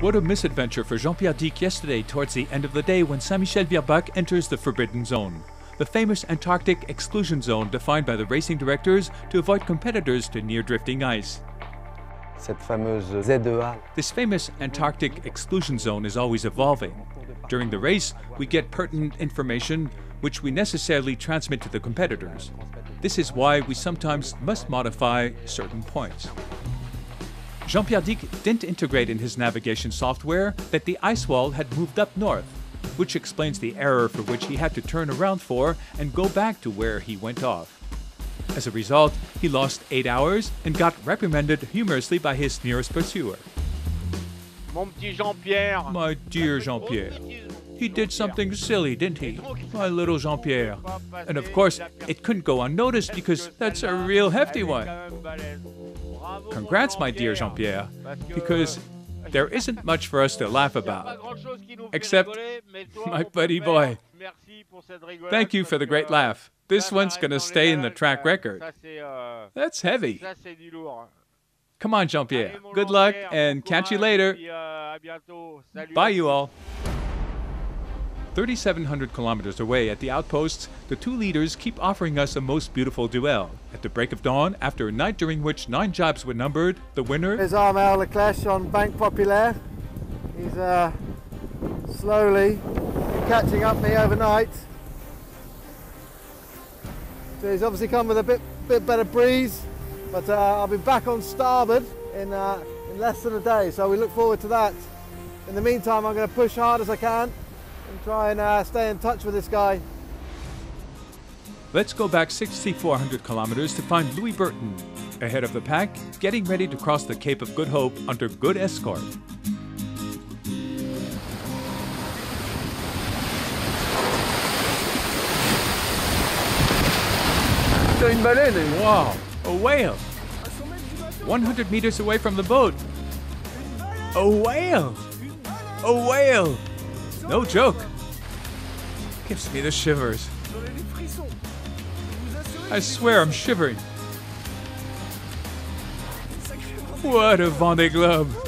What a misadventure for Jean-Pierre Dick yesterday towards the end of the day when Saint-Michel Virbac enters the Forbidden Zone, the famous Antarctic exclusion zone defined by the racing directors to avoid competitors to near drifting ice. Cette fameuse ZEA. This famous Antarctic exclusion zone is always evolving. During the race, we get pertinent information which we necessarily transmit to the competitors. This is why we sometimes must modify certain points. Jean-Pierre Dick didn't integrate in his navigation software that the ice wall had moved up north, which explains the error for which he had to turn around for and go back to where he went off. As a result, he lost 8 hours and got reprimanded humorously by his nearest pursuer. Mon petit Jean-Pierre. My dear Jean-Pierre. He did something silly, didn't he? My little Jean-Pierre. And of course, it couldn't go unnoticed because that's a real hefty one. Congrats, my dear Jean-Pierre, because there isn't much for us to laugh about. Except my buddy boy. Thank you for the great laugh. This one's gonna stay in the track record. That's heavy. Come on, Jean-Pierre. Good luck and catch you later. Bye, you all. 3,700 kilometers away at the outposts, the two leaders keep offering us a most beautiful duel. At the break of dawn, after a night during which nine jobs were numbered, the winner is Armel Le Cléac'h on Banque Populaire. He's uh, slowly catching up me overnight. So he's obviously come with a bit, bit better breeze, but uh, I'll be back on starboard in, uh, in less than a day, so we look forward to that. In the meantime, I'm going to push hard as I can and try and uh, stay in touch with this guy. Let's go back 6,400 kilometers to find Louis Burton, ahead of the pack, getting ready to cross the Cape of Good Hope under good escort. Une baleine Wow, a whale! 100 meters away from the boat. A whale! A whale! No joke. Gives me the shivers. I swear I'm shivering. What a Vendée Globe!